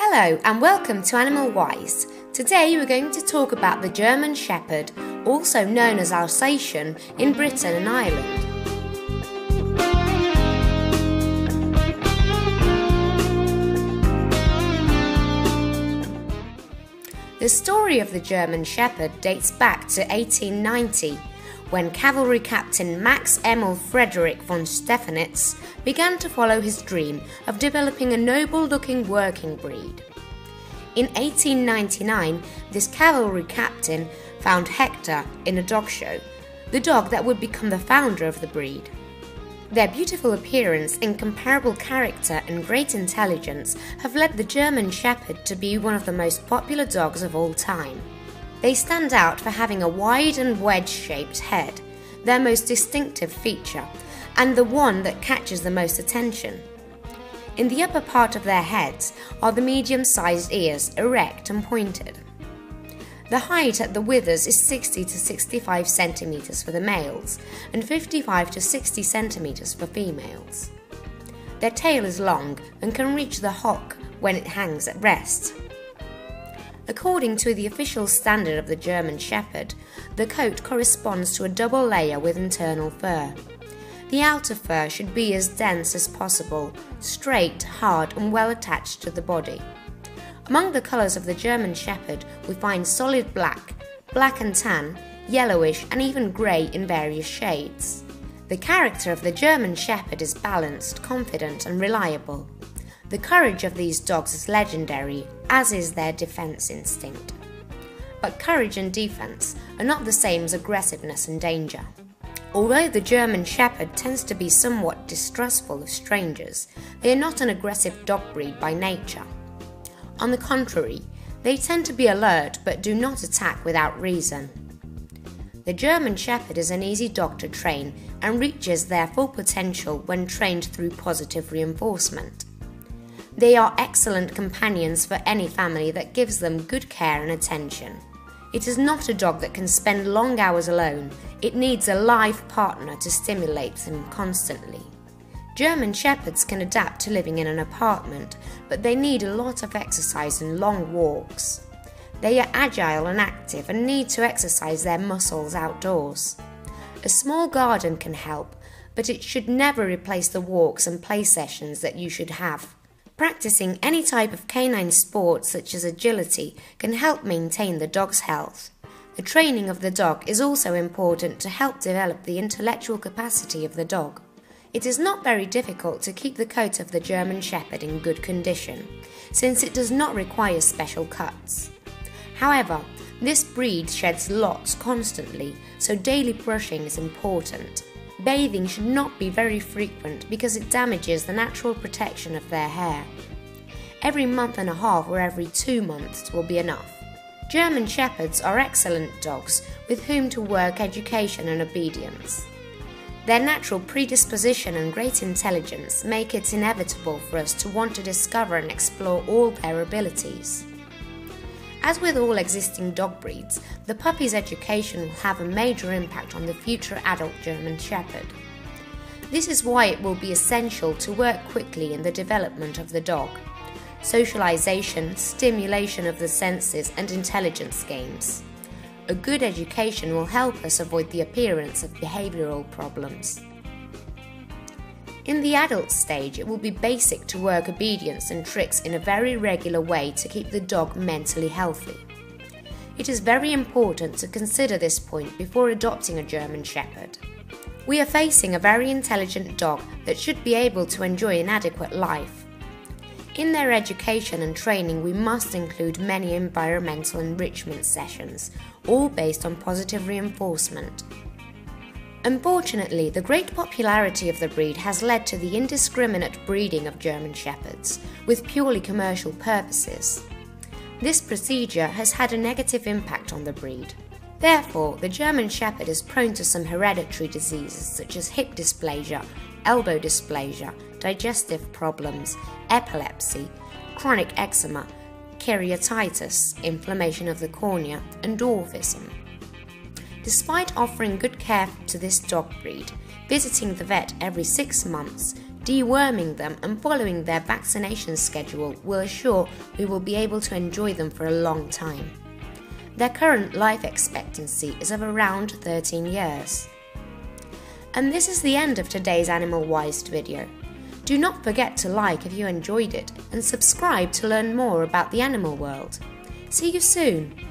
Hello and welcome to Animal Wise. Today we're going to talk about the German Shepherd, also known as Alsatian in Britain and Ireland. The story of the German Shepherd dates back to 1890 when cavalry captain Max Emil Frederick von Stephanitz began to follow his dream of developing a noble looking working breed. In 1899, this cavalry captain found Hector in a dog show, the dog that would become the founder of the breed. Their beautiful appearance, incomparable character, and great intelligence have led the German Shepherd to be one of the most popular dogs of all time. They stand out for having a wide and wedge shaped head, their most distinctive feature, and the one that catches the most attention. In the upper part of their heads are the medium sized ears, erect and pointed. The height at the withers is 60 to 65 centimeters for the males and 55 to 60 centimeters for females. Their tail is long and can reach the hock when it hangs at rest. According to the official standard of the German Shepherd, the coat corresponds to a double layer with internal fur. The outer fur should be as dense as possible, straight, hard, and well attached to the body. Among the colours of the German Shepherd, we find solid black, black and tan, yellowish, and even grey in various shades. The character of the German Shepherd is balanced, confident, and reliable. The courage of these dogs is legendary, as is their defense instinct. But courage and defense are not the same as aggressiveness and danger. Although the German Shepherd tends to be somewhat distrustful of strangers, they are not an aggressive dog breed by nature. On the contrary, they tend to be alert but do not attack without reason. The German Shepherd is an easy dog to train and reaches their full potential when trained through positive reinforcement. They are excellent companions for any family that gives them good care and attention. It is not a dog that can spend long hours alone, it needs a live partner to stimulate them constantly. German Shepherds can adapt to living in an apartment, but they need a lot of exercise and long walks. They are agile and active and need to exercise their muscles outdoors. A small garden can help, but it should never replace the walks and play sessions that you should have. Practicing any type of canine sport, such as agility, can help maintain the dog's health. The training of the dog is also important to help develop the intellectual capacity of the dog. It is not very difficult to keep the coat of the German Shepherd in good condition, since it does not require special cuts. However, this breed sheds lots constantly, so daily brushing is important. Bathing should not be very frequent because it damages the natural protection of their hair. Every month and a half or every two months will be enough. German Shepherds are excellent dogs with whom to work education and obedience. Their natural predisposition and great intelligence make it inevitable for us to want to discover and explore all their abilities. As with all existing dog breeds, the puppy's education will have a major impact on the future adult German Shepherd. This is why it will be essential to work quickly in the development of the dog. Socialization, stimulation of the senses, and intelligence games. A good education will help us avoid the appearance of behavioral problems. In the adult stage, it will be basic to work obedience and tricks in a very regular way to keep the dog mentally healthy. It is very important to consider this point before adopting a German Shepherd. We are facing a very intelligent dog that should be able to enjoy an adequate life. In their education and training, we must include many environmental enrichment sessions, all based on positive reinforcement. Unfortunately, the great popularity of the breed has led to the indiscriminate breeding of German Shepherds with purely commercial purposes. This procedure has had a negative impact on the breed. Therefore, the German Shepherd is prone to some hereditary diseases such as hip dysplasia, elbow dysplasia, digestive problems, epilepsy, chronic eczema, keratitis, inflammation of the cornea, and dwarfism. Despite offering good care to this dog breed, visiting the vet every six months, Deworming them and following their vaccination schedule will assure we will be able to enjoy them for a long time. Their current life expectancy is of around 13 years. And this is the end of today's Animal Wise video. Do not forget to like if you enjoyed it and subscribe to learn more about the animal world. See you soon!